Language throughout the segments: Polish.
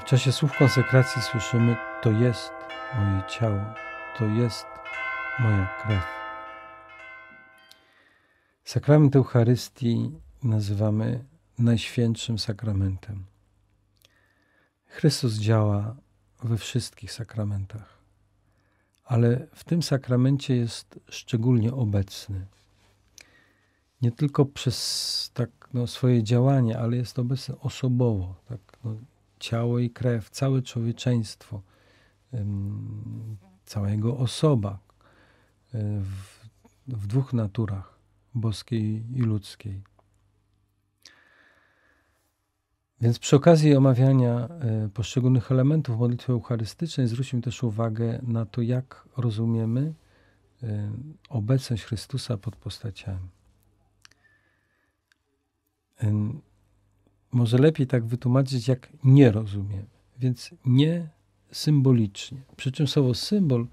W czasie słów konsekracji słyszymy: To jest moje ciało, to jest moja krew. Sakrament Eucharystii nazywamy Najświętszym Sakramentem. Chrystus działa we wszystkich sakramentach, ale w tym sakramencie jest szczególnie obecny. Nie tylko przez tak, no, swoje działanie, ale jest obecny osobowo. Tak, no, ciało i krew, całe człowieczeństwo, cała jego osoba e, w, w dwóch naturach, boskiej i ludzkiej. Więc przy okazji omawiania e, poszczególnych elementów modlitwy eucharystycznej zwróćmy też uwagę na to, jak rozumiemy e, obecność Chrystusa pod postaciami. Może lepiej tak wytłumaczyć, jak nie rozumiemy. Więc nie symbolicznie. Przy czym słowo symbol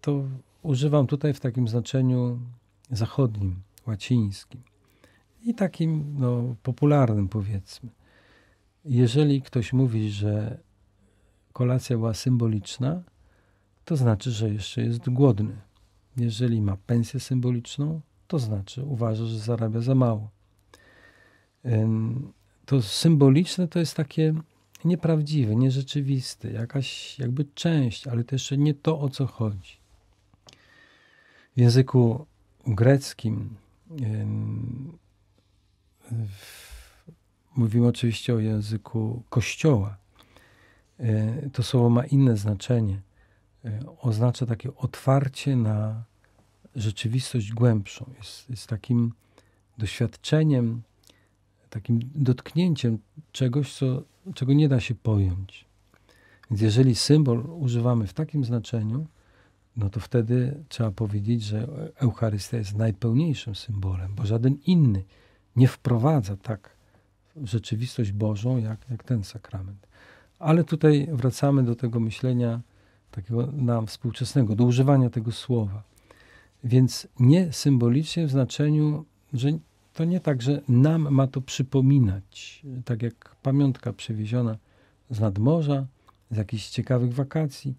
to używam tutaj w takim znaczeniu zachodnim, łacińskim i takim no, popularnym powiedzmy. Jeżeli ktoś mówi, że kolacja była symboliczna, to znaczy, że jeszcze jest głodny. Jeżeli ma pensję symboliczną, to znaczy uważa, że zarabia za mało. To symboliczne to jest takie nieprawdziwe, nierzeczywiste, jakaś jakby część, ale jeszcze nie to, o co chodzi. W języku greckim mówimy oczywiście o języku Kościoła. E, to słowo ma inne znaczenie. E, oznacza takie otwarcie na rzeczywistość głębszą. Jest, jest takim doświadczeniem, takim dotknięciem czegoś, co, czego nie da się pojąć. Więc jeżeli symbol używamy w takim znaczeniu, no to wtedy trzeba powiedzieć, że Eucharystia jest najpełniejszym symbolem, bo żaden inny nie wprowadza tak w rzeczywistość Bożą, jak, jak ten sakrament. Ale tutaj wracamy do tego myślenia takiego nam współczesnego, do używania tego słowa. Więc nie symbolicznie w znaczeniu, że to nie tak, że nam ma to przypominać, tak jak pamiątka przewieziona z nadmorza, z jakichś ciekawych wakacji,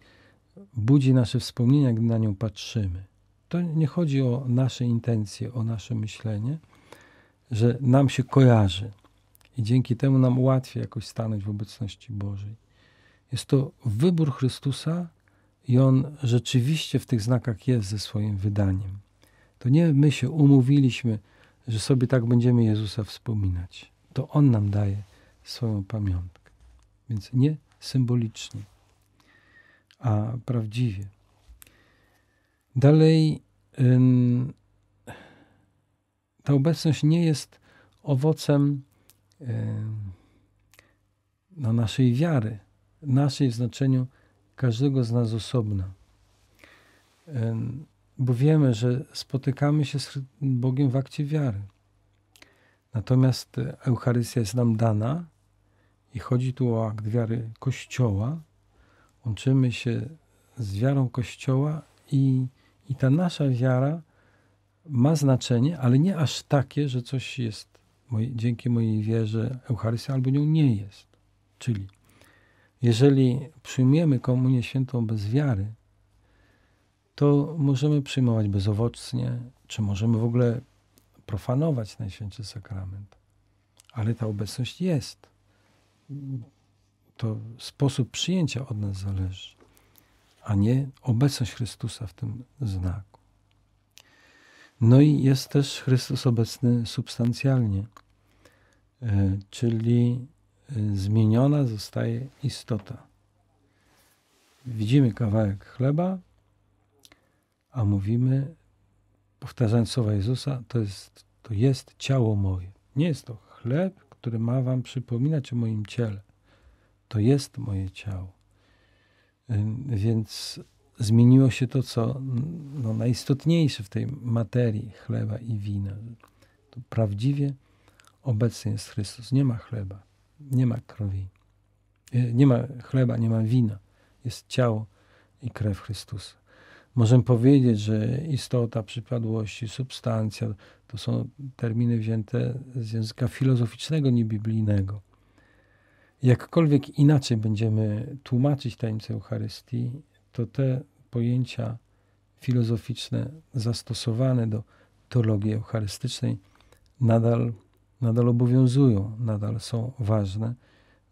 budzi nasze wspomnienia, gdy na nią patrzymy. To nie chodzi o nasze intencje, o nasze myślenie, że nam się kojarzy i dzięki temu nam łatwiej jakoś stanąć w obecności Bożej. Jest to wybór Chrystusa i On rzeczywiście w tych znakach jest ze swoim wydaniem. To nie my się umówiliśmy, że sobie tak będziemy Jezusa wspominać. To On nam daje swoją pamiątkę. Więc nie symbolicznie, a prawdziwie. Dalej, ta obecność nie jest owocem no, naszej wiary, naszej w znaczeniu każdego z nas osobna. Bo wiemy, że spotykamy się z Bogiem w akcie wiary. Natomiast Eucharystia jest nam dana i chodzi tu o akt wiary Kościoła. Łączymy się z wiarą Kościoła i, i ta nasza wiara ma znaczenie, ale nie aż takie, że coś jest dzięki mojej wierze Eucharystia albo nią nie jest. Czyli jeżeli przyjmiemy komunię świętą bez wiary, to możemy przyjmować bezowocnie, czy możemy w ogóle profanować Najświętszy Sakrament. Ale ta obecność jest. To sposób przyjęcia od nas zależy, a nie obecność Chrystusa w tym znaku. No i jest też Chrystus obecny substancjalnie, e, czyli e, zmieniona zostaje istota. Widzimy kawałek chleba, a mówimy, powtarzając słowa Jezusa, to jest, to jest ciało moje. Nie jest to chleb, który ma wam przypominać o moim ciele. To jest moje ciało. E, więc zmieniło się to, co no, najistotniejsze w tej materii chleba i wina. To prawdziwie obecny jest Chrystus. Nie ma chleba, nie ma krwi, e, nie ma chleba, nie ma wina. Jest ciało i krew Chrystusa. Możemy powiedzieć, że istota przypadłości, substancja to są terminy wzięte z języka filozoficznego, niebiblijnego. Jakkolwiek inaczej będziemy tłumaczyć tajemnicę Eucharystii, to te pojęcia filozoficzne zastosowane do teologii eucharystycznej nadal, nadal obowiązują, nadal są ważne.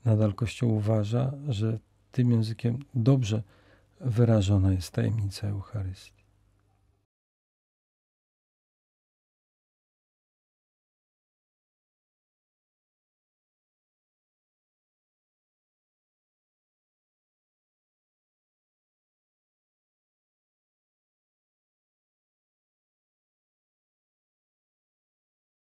Nadal Kościół uważa, że tym językiem dobrze wyrażona jest tajemnica Eucharystii.